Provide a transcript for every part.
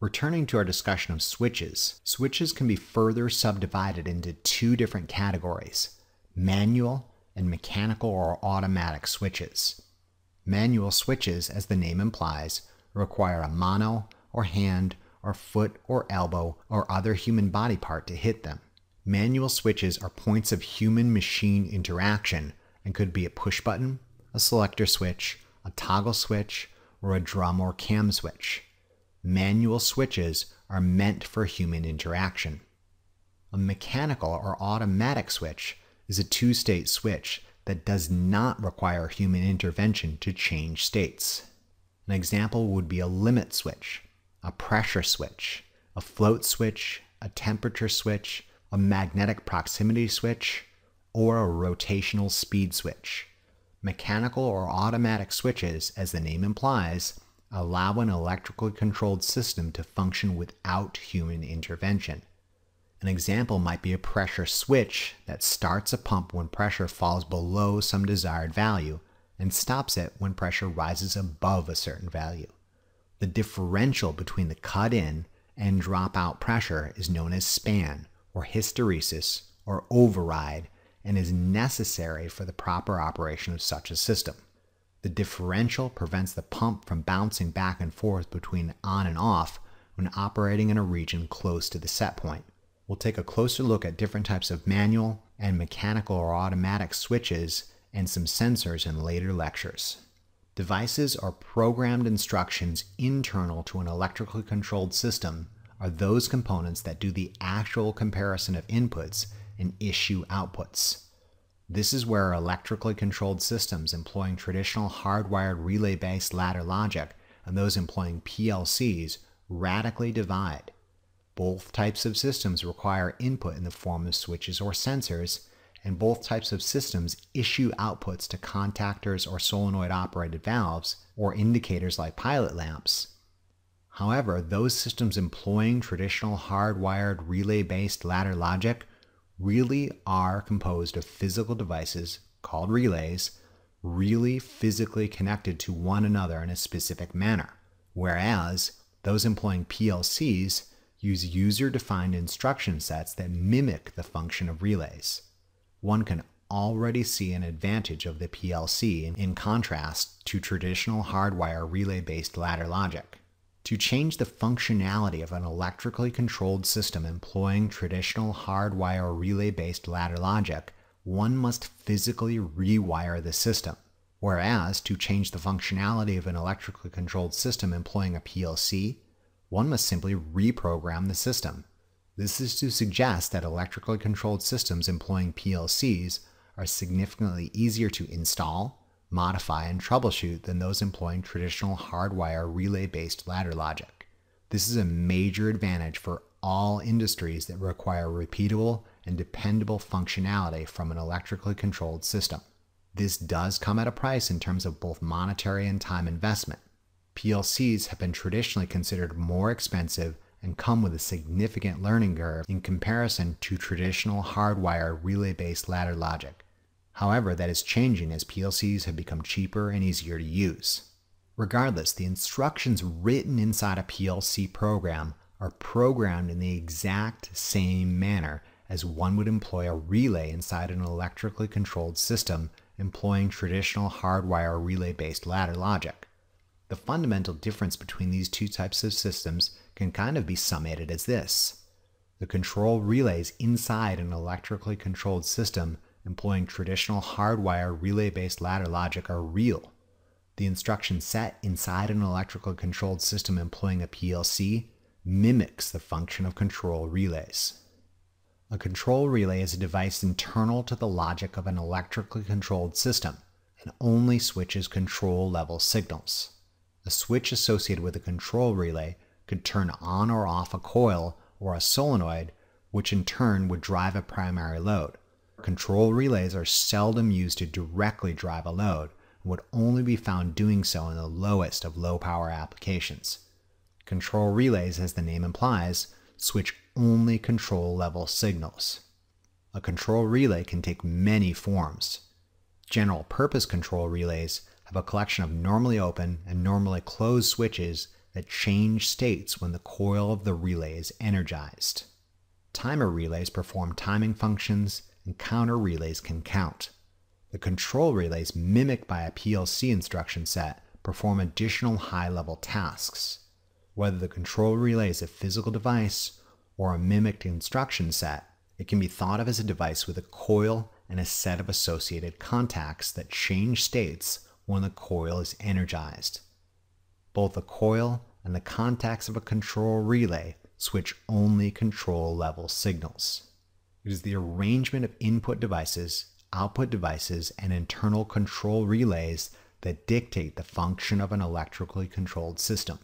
Returning to our discussion of switches, switches can be further subdivided into two different categories manual and mechanical or automatic switches. Manual switches, as the name implies, require a mano or hand or foot or elbow or other human body part to hit them. Manual switches are points of human machine interaction and could be a push button, a selector switch, a toggle switch, or a drum or cam switch manual switches are meant for human interaction. A mechanical or automatic switch is a two state switch that does not require human intervention to change states. An example would be a limit switch, a pressure switch, a float switch, a temperature switch, a magnetic proximity switch, or a rotational speed switch. Mechanical or automatic switches, as the name implies, allow an electrically controlled system to function without human intervention. An example might be a pressure switch that starts a pump when pressure falls below some desired value and stops it when pressure rises above a certain value. The differential between the cut in and drop out pressure is known as span or hysteresis or override and is necessary for the proper operation of such a system. The differential prevents the pump from bouncing back and forth between on and off when operating in a region close to the set point. We'll take a closer look at different types of manual and mechanical or automatic switches and some sensors in later lectures. Devices or programmed instructions internal to an electrically controlled system are those components that do the actual comparison of inputs and issue outputs. This is where electrically controlled systems employing traditional hardwired relay based ladder logic and those employing PLCs radically divide. Both types of systems require input in the form of switches or sensors, and both types of systems issue outputs to contactors or solenoid operated valves or indicators like pilot lamps. However, those systems employing traditional hardwired relay based ladder logic really are composed of physical devices called relays, really physically connected to one another in a specific manner, whereas those employing PLCs use user defined instruction sets that mimic the function of relays. One can already see an advantage of the PLC in contrast to traditional hardwire relay based ladder logic. To change the functionality of an electrically controlled system employing traditional hardwire relay based ladder logic, one must physically rewire the system. Whereas, to change the functionality of an electrically controlled system employing a PLC, one must simply reprogram the system. This is to suggest that electrically controlled systems employing PLCs are significantly easier to install, modify, and troubleshoot than those employing traditional hardwire relay based ladder logic. This is a major advantage for all industries that require repeatable and dependable functionality from an electrically controlled system. This does come at a price in terms of both monetary and time investment. PLCs have been traditionally considered more expensive and come with a significant learning curve in comparison to traditional hardwire relay based ladder logic. However, that is changing as PLCs have become cheaper and easier to use. Regardless, the instructions written inside a PLC program are programmed in the exact same manner as one would employ a relay inside an electrically controlled system employing traditional hardwire relay based ladder logic. The fundamental difference between these two types of systems can kind of be summated as this. The control relays inside an electrically controlled system employing traditional hardwire relay based ladder logic are real. The instruction set inside an electrically controlled system employing a PLC mimics the function of control relays. A control relay is a device internal to the logic of an electrically controlled system and only switches control level signals. A switch associated with a control relay could turn on or off a coil or a solenoid, which in turn would drive a primary load. Control relays are seldom used to directly drive a load and would only be found doing so in the lowest of low power applications. Control relays, as the name implies, switch only control level signals. A control relay can take many forms. General purpose control relays have a collection of normally open and normally closed switches that change states when the coil of the relay is energized. Timer relays perform timing functions, and counter relays can count. The control relays, mimicked by a PLC instruction set, perform additional high level tasks. Whether the control relay is a physical device or a mimicked instruction set, it can be thought of as a device with a coil and a set of associated contacts that change states when the coil is energized. Both the coil and the contacts of a control relay switch only control level signals. It is the arrangement of input devices, output devices, and internal control relays that dictate the function of an electrically controlled system.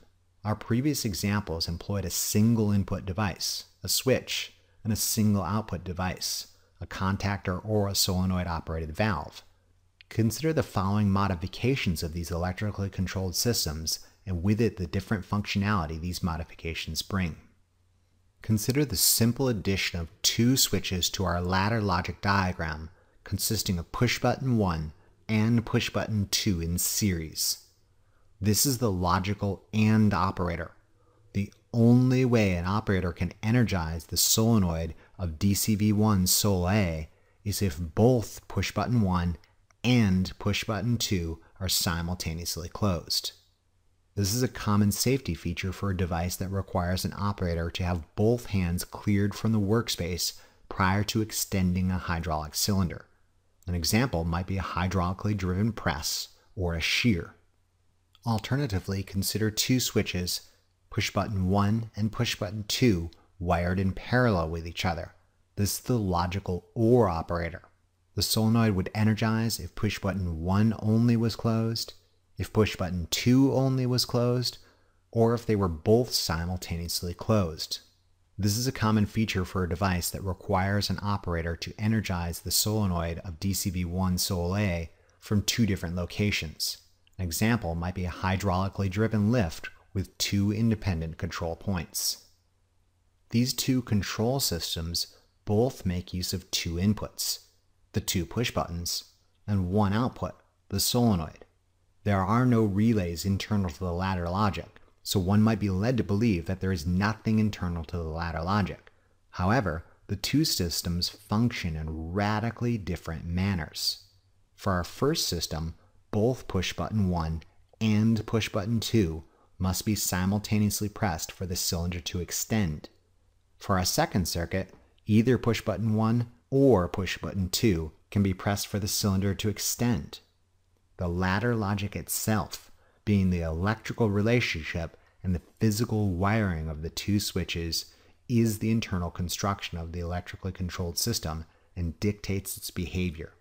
Our previous examples employed a single input device, a switch, and a single output device, a contactor or a solenoid operated valve. Consider the following modifications of these electrically controlled systems and with it the different functionality these modifications bring. Consider the simple addition of two switches to our ladder logic diagram consisting of push button 1 and push button 2 in series. This is the logical AND operator. The only way an operator can energize the solenoid of DCV1 Sol A is if both push button 1 and push button 2 are simultaneously closed. This is a common safety feature for a device that requires an operator to have both hands cleared from the workspace prior to extending a hydraulic cylinder. An example might be a hydraulically driven press or a shear. Alternatively, consider two switches, push button 1 and push button 2, wired in parallel with each other. This is the logical OR operator. The solenoid would energize if push button 1 only was closed, if push button 2 only was closed, or if they were both simultaneously closed. This is a common feature for a device that requires an operator to energize the solenoid of DCV1 Sol A from two different locations. An example might be a hydraulically driven lift with two independent control points. These two control systems both make use of two inputs, the two push buttons, and one output, the solenoid. There are no relays internal to the ladder logic, so one might be led to believe that there is nothing internal to the ladder logic. However, the two systems function in radically different manners. For our first system, both push button 1 and push button 2 must be simultaneously pressed for the cylinder to extend. For our second circuit, either push button 1 or push button 2 can be pressed for the cylinder to extend the ladder logic itself being the electrical relationship and the physical wiring of the two switches is the internal construction of the electrically controlled system and dictates its behavior.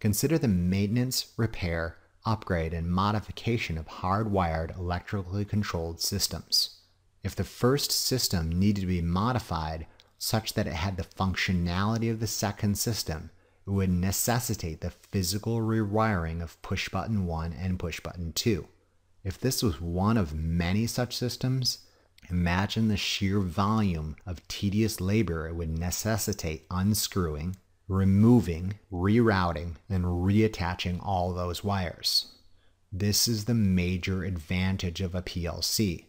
Consider the maintenance, repair, upgrade, and modification of hardwired electrically controlled systems. If the first system needed to be modified such that it had the functionality of the second system, would necessitate the physical rewiring of push button 1 and push button 2. If this was one of many such systems, imagine the sheer volume of tedious labor it would necessitate unscrewing, removing, rerouting, and reattaching all those wires. This is the major advantage of a PLC.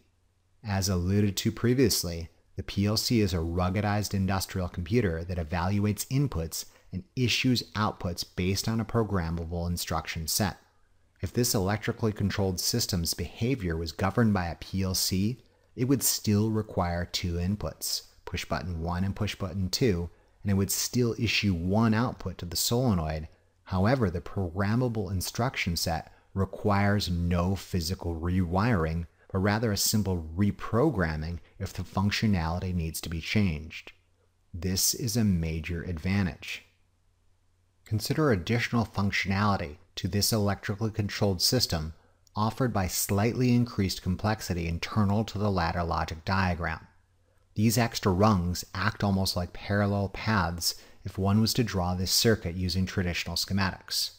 As alluded to previously, the PLC is a ruggedized industrial computer that evaluates inputs and issues outputs based on a programmable instruction set. If this electrically controlled system's behavior was governed by a PLC, it would still require two inputs, push button 1 and push button 2, and it would still issue one output to the solenoid. However, the programmable instruction set requires no physical rewiring, but rather a simple reprogramming if the functionality needs to be changed. This is a major advantage. Consider additional functionality to this electrically controlled system offered by slightly increased complexity internal to the ladder logic diagram. These extra rungs act almost like parallel paths if one was to draw this circuit using traditional schematics.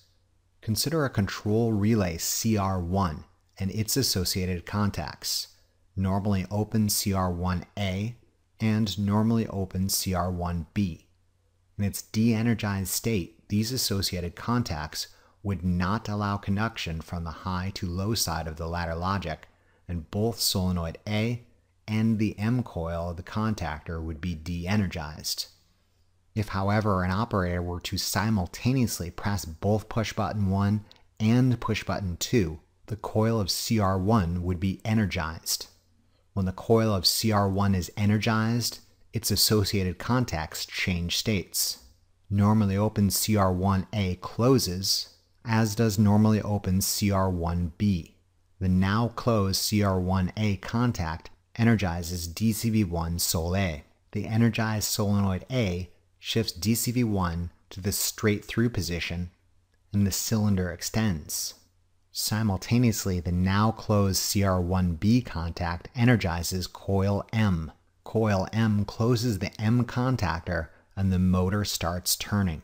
Consider a control relay CR1 and its associated contacts, normally open CR1A and normally open CR1B. In its de-energized state, these associated contacts would not allow conduction from the high to low side of the ladder logic, and both solenoid A and the M coil of the contactor would be de energized. If, however, an operator were to simultaneously press both push button 1 and push button 2, the coil of CR1 would be energized. When the coil of CR1 is energized, its associated contacts change states. Normally open CR1A closes, as does normally open CR1B. The now closed CR1A contact energizes DCV1 Sol A. The energized solenoid A shifts DCV1 to the straight through position and the cylinder extends. Simultaneously, the now closed CR1B contact energizes coil M. Coil M closes the M contactor and the motor starts turning.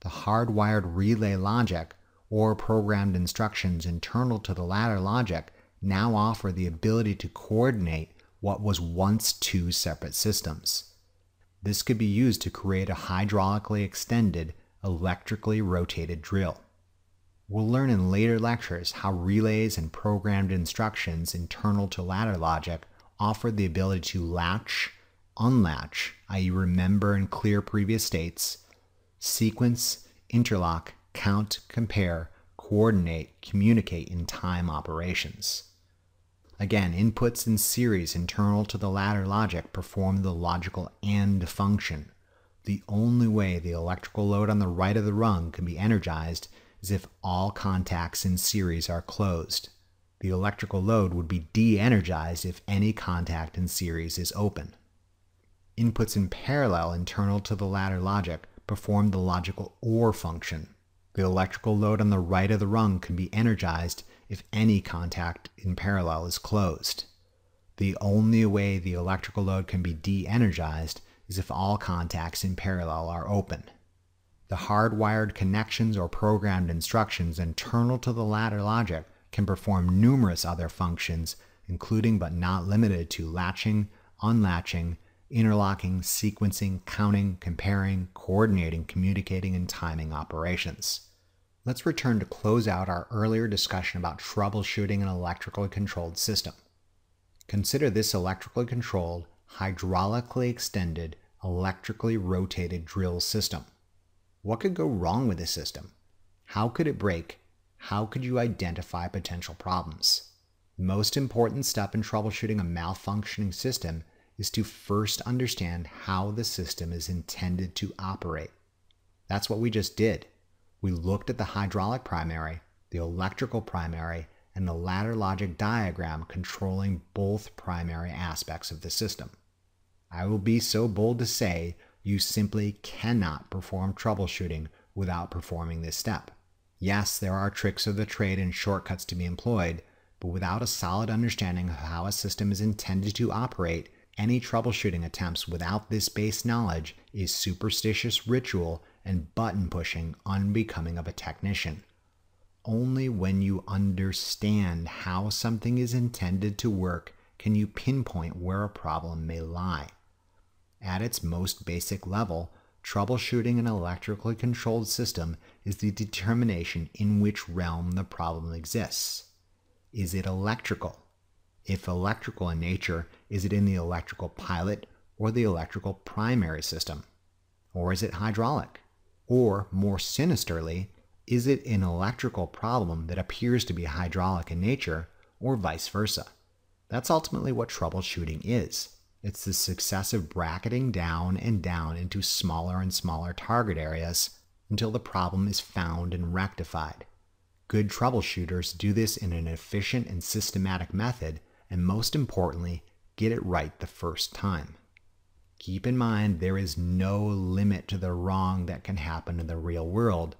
The hardwired relay logic or programmed instructions internal to the ladder logic now offer the ability to coordinate what was once two separate systems. This could be used to create a hydraulically extended, electrically rotated drill. We'll learn in later lectures how relays and programmed instructions internal to ladder logic offer the ability to latch, unlatch, i.e., remember and clear previous states, sequence, interlock, count, compare, coordinate, communicate in time operations. Again, inputs in series internal to the ladder logic perform the logical AND function. The only way the electrical load on the right of the rung can be energized is if all contacts in series are closed. The electrical load would be de-energized if any contact in series is open. Inputs in parallel internal to the ladder logic perform the logical OR function. The electrical load on the right of the rung can be energized if any contact in parallel is closed. The only way the electrical load can be de-energized is if all contacts in parallel are open. The hardwired connections or programmed instructions internal to the ladder logic can perform numerous other functions, including but not limited to latching, unlatching, interlocking, sequencing, counting, comparing, coordinating, communicating, and timing operations. Let's return to close out our earlier discussion about troubleshooting an electrically controlled system. Consider this electrically controlled, hydraulically extended, electrically rotated drill system. What could go wrong with this system? How could it break? How could you identify potential problems? The most important step in troubleshooting a malfunctioning system is to first understand how the system is intended to operate. That's what we just did we looked at the hydraulic primary, the electrical primary, and the ladder logic diagram controlling both primary aspects of the system. I will be so bold to say you simply cannot perform troubleshooting without performing this step. Yes, there are tricks of the trade and shortcuts to be employed, but without a solid understanding of how a system is intended to operate, any troubleshooting attempts without this base knowledge is superstitious ritual and button pushing unbecoming of a technician. Only when you understand how something is intended to work can you pinpoint where a problem may lie. At its most basic level, troubleshooting an electrically controlled system is the determination in which realm the problem exists. Is it electrical? If electrical in nature, is it in the electrical pilot or the electrical primary system? Or is it hydraulic? Or, more sinisterly, is it an electrical problem that appears to be hydraulic in nature, or vice versa? That's ultimately what troubleshooting is. It's the successive bracketing down and down into smaller and smaller target areas until the problem is found and rectified. Good troubleshooters do this in an efficient and systematic method, and most importantly, get it right the first time. Keep in mind there is no limit to the wrong that can happen in the real world,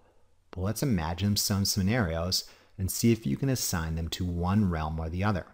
but let's imagine some scenarios and see if you can assign them to one realm or the other.